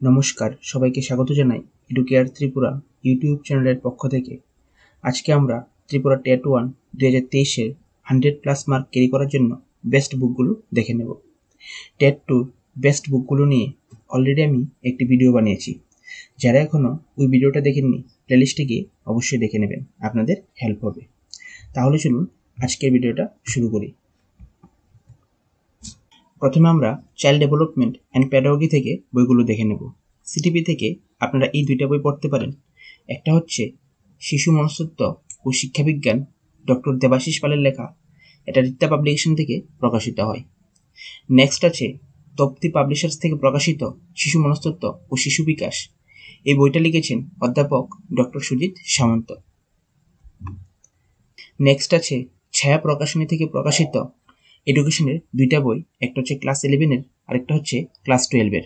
নমস্কার, সবাইকে স্বাগত জানাই এডুকেয়ার ত্রিপুরা ইউটিউব চ্যানেলের পক্ষ থেকে। আজকে আমরা ত্রিপুরা টেট ওয়ান দু হাজার তেইশের হান্ড্রেড প্লাস মার্ক ক্যারি করার জন্য বেস্ট বুকগুলো দেখে নেব। টেট টুর বেস্ট বুকগুলো নিয়ে অলরেডি আমি একটি ভিডিও বানিয়েছি। যারা এখনও ওই ভিডিওটা দেখেননি প্লেলিস্টে গিয়ে অবশ্যই দেখে নেবেন, আপনাদের হেল্প হবে। তাহলে চলুন আজকের ভিডিওটা শুরু করি। প্রথমে আমরা চাইল্ড ডেভেলপমেন্ট অ্যান্ড প্যাডাগি থেকে বইগুলো দেখে নেব। সিটিপি থেকে আপনারা এই দুইটা বই পড়তে পারেন। একটা হচ্ছে শিশু মনস্তত্ব ও শিক্ষাবিজ্ঞান ডক্টর দেবাশিস পালের লেখা। এটা রিত্তা পাবলিকেশন থেকে প্রকাশিত হয়। নেক্সট আছে তপ্তি পাবলিশার্স থেকে প্রকাশিত শিশু মনস্তত্ব ও শিশু বিকাশ। এই বইটা লিখেছেন অধ্যাপক ডক্টর সুজিত সামন্ত। নেক্সট আছে ছায়া প্রকাশনী থেকে প্রকাশিত এডুকেশনের দুইটা বই, একটা হচ্ছে ক্লাস ইলেভেনের আরেকটা হচ্ছে ক্লাস টুয়েলভের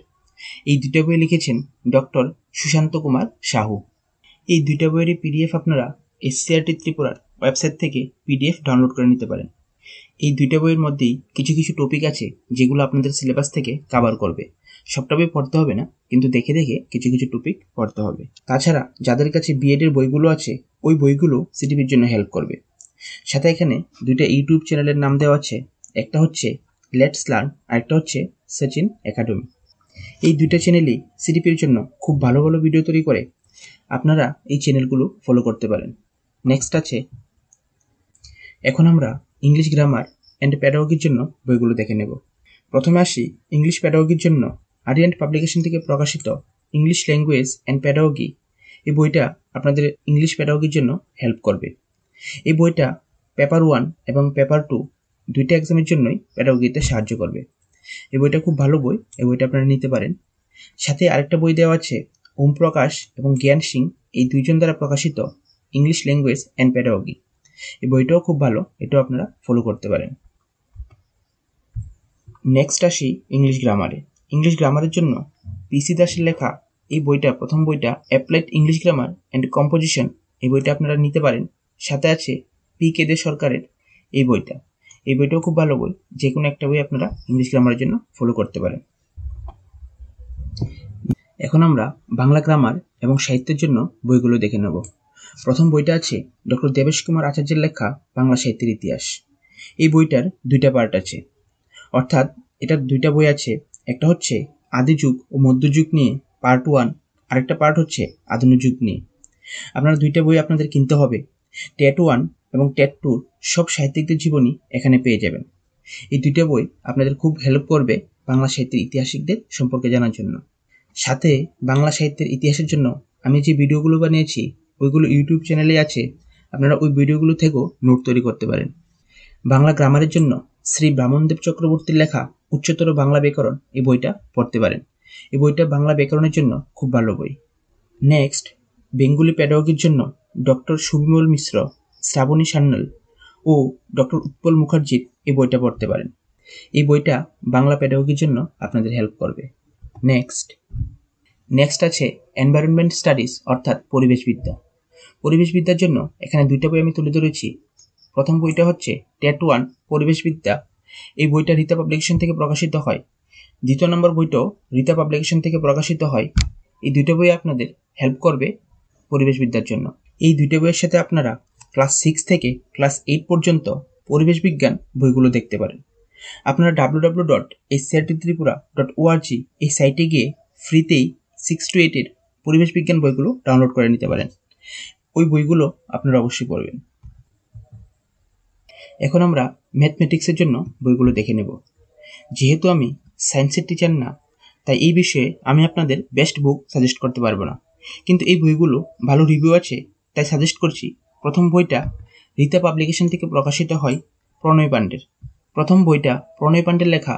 এই দুইটা বই লিখেছেন ডক্টর সুশান্ত কুমার সাহু। এই দুইটা বইয়ের পিডিএফ আপনারা এসসিআরটি ত্রিপুরার ওয়েবসাইট থেকে পিডিএফ ডাউনলোড করে নিতে পারেন। এই দুইটা বইয়ের মধ্যেই কিছু কিছু টপিক আছে যেগুলো আপনাদের সিলেবাস থেকে কাভার করবে। সবটা বই পড়তে হবে না, কিন্তু দেখে দেখে কিছু কিছু টপিক পড়তে হবে। তাছাড়া যাদের কাছে বিএডের বইগুলো আছে, ওই বইগুলো সিটিভির জন্য হেল্প করবে। সাথে এখানে দুইটা ইউটিউব চ্যানেলের নাম দেওয়া আছে একটা হচ্ছে লেটস লার্ন, আর একটা হচ্ছে সচিন একাডেমি। এই দুইটা চ্যানেলেই সিডিপির জন্য খুব ভালো ভালো ভিডিও তৈরি করে। আপনারা এই চ্যানেলগুলো ফলো করতে পারেন। নেক্সট আছে, এখন আমরা ইংলিশ গ্রামার অ্যান্ড প্যাডাগির জন্য বইগুলো দেখে নেব। প্রথমে আসি ইংলিশ প্যাডাগির জন্য। আরিয়েন্ট পাবলিকেশন থেকে প্রকাশিত ইংলিশ ল্যাঙ্গুয়েজ অ্যান্ড প্যাডাগি এই বইটা আপনাদের ইংলিশ প্যাডাগির জন্য হেল্প করবে। এই বইটা পেপার ওয়ান এবং পেপার টু দুইটা এক্সামের জন্যই প্যাডাগোগিতে সাহায্য করবে। এই বইটা খুব ভালো বই, এই বইটা আপনারা নিতে পারেন। সাথে আরেকটা বই দেওয়া আছে, ওম প্রকাশ এবং জ্ঞান সিং, এই দুইজন দ্বারা প্রকাশিত ইংলিশ ল্যাঙ্গুয়েজ অ্যান্ড প্যাডাগি এই বইটাও খুব ভালো, এটাও আপনারা ফলো করতে পারেন। নেক্সট আসি ইংলিশ গ্রামারে ইংলিশ গ্রামারের জন্য পিসি দাসের লেখা এই বইটা, প্রথম বইটা applied English grammar and composition এই বইটা আপনারা নিতে পারেন। সাথে আছে পি কে দে সরকারের এই বইটা। এই বইটাও খুব ভালো বই। যে কোনো একটা বই আপনারা ইংলিশ গ্রামারের জন্য ফলো করতে পারেন। এখন আমরা বাংলা গ্রামার এবং সাহিত্যের জন্য বইগুলো দেখে নেব। প্রথম বইটা আছে ডক্টর দেবেশ কুমার আচার্যের লেখা বাংলা সাহিত্যের ইতিহাস। এই বইটার দুইটা পার্ট আছে। অর্থাৎ এটার দুইটা বই আছে। একটা হচ্ছে আদি যুগ ও মধ্যযুগ নিয়ে পার্ট ওয়ান আরেকটা পার্ট হচ্ছে আধুনিক যুগ নিয়ে। আপনারা দুইটা বই আপনাদের কিনতে হবে। টেট ওয়ান এবং টেট টুর সব সাহিত্যিকদের জীবনী এখানে পেয়ে যাবেন। এই দুইটা বই আপনাদের খুব হেল্প করবে বাংলা সাহিত্যের ইতিহাসিকদের সম্পর্কে জানার জন্য। সাথে বাংলা সাহিত্যের ইতিহাসের জন্য আমি যে ভিডিওগুলো বানিয়েছি, ওইগুলো ইউটিউব চ্যানেলে আছে, আপনারা ওই ভিডিওগুলো থেকেও নোট তৈরি করতে পারেন। বাংলা গ্রামারের জন্য শ্রী ব্রাহ্মণদেব চক্রবর্তীর লেখা উচ্চতর বাংলা ব্যাকরণ এই বইটা পড়তে পারেন। এই বইটা বাংলা ব্যাকরণের জন্য খুব ভালো বই। নেক্সট বেঙ্গলি প্যাডগির জন্য ডক্টর সুবিমল মিশ্র, শ্রাবণী সান্যাল ও ডক্টর উৎপল মুখার্জির এই বইটা পড়তে পারেন। এই বইটা বাংলা প্যাডগির জন্য আপনাদের হেল্প করবে। নেক্সট। নেক্সট আছে এনভায়রনমেন্ট স্টাডিজ, অর্থাৎ পরিবেশবিদ্যা। পরিবেশবিদ্যার জন্য এখানে দুইটা বই আমি তুলে ধরেছি। প্রথম বইটা হচ্ছে টেট ওয়ান, পরিবেশবিদ্যা। এই বইটা রীতা পাবলিকেশন থেকে প্রকাশিত হয়। দ্বিতীয় নম্বর বইটাও রীতা পাবলিকেশন থেকে প্রকাশিত হয়। এই দুইটা বই আপনাদের হেল্প করবে পরিবেশবিদ্যার জন্য। এই দুইটা বইয়ের সাথে আপনারা ক্লাস সিক্স থেকে ক্লাস এইট পর্যন্ত পরিবেশ বিজ্ঞান বইগুলো দেখতে পারেন। আপনারা W W dot SCERT Tripura dot ORG এই সাইটে গিয়ে ফ্রিতেই সিক্স টু এইটের পরিবেশ বিজ্ঞান বইগুলো ডাউনলোড করে নিতে পারেন। ওই বইগুলো আপনারা অবশ্যই পড়বেন। এখন আমরা ম্যাথমেটিক্সের জন্য বইগুলো দেখে নেব। যেহেতু আমি সায়েন্সের টিচার না, তাই এই বিষয়ে আমি আপনাদের বেস্ট বুক সাজেস্ট করতে পারব না। কিন্তু এই বইগুলো ভালো রিভিউ আছে, তাই সাজেস্ট করছি প্রথম বইটা রীতা পাবলিকেশন থেকে প্রকাশিত হয় প্রণয় পাণ্ডের। প্রথম বইটা প্রণয় পাণ্ডের লেখা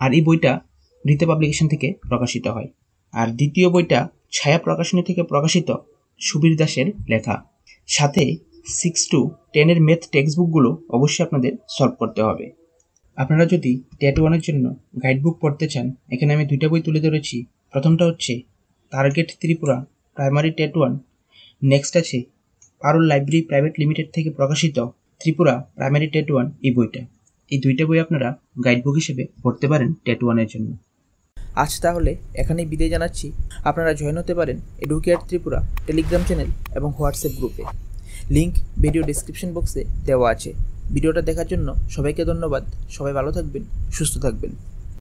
আর এই বইটা রীতা পাবলিকেশন থেকে প্রকাশিত হয়। আর দ্বিতীয় বইটা ছায়া প্রকাশনী থেকে প্রকাশিত সুবীর দাসের লেখা। সাথে সিক্স টু টেনের ম্যাথ টেক্সট বুকগুলো অবশ্যই আপনাদের সলভ করতে হবে। আপনারা যদি টেট ওয়ানের জন্য গাইড বুক পড়তে চান, এখানে আমি দুইটা বই তুলে ধরেছি। প্রথমটা হচ্ছে target Tripura primary TET one next আছে পারুল লাইব্রেরি প্রাইভেট লিমিটেড থেকে প্রকাশিত ত্রিপুরা প্রাইমারি টেট ওয়ান এই বইটা। এই দুইটা বই আপনারা গাইড বুক হিসেবে পড়তে পারেন টেট ওয়ানের জন্য। আজ তাহলে এখানেই বিদায় জানাচ্ছি। আপনারা জয়েন হতে পারেন এডুকেয়ার ত্রিপুরা টেলিগ্রাম চ্যানেল এবং হোয়াটসঅ্যাপ গ্রুপে। লিঙ্ক ভিডিও ডিসক্রিপশন বক্সে দেওয়া আছে। ভিডিওটা দেখার জন্য সবাইকে ধন্যবাদ। সবাই ভালো থাকবেন, সুস্থ থাকবেন।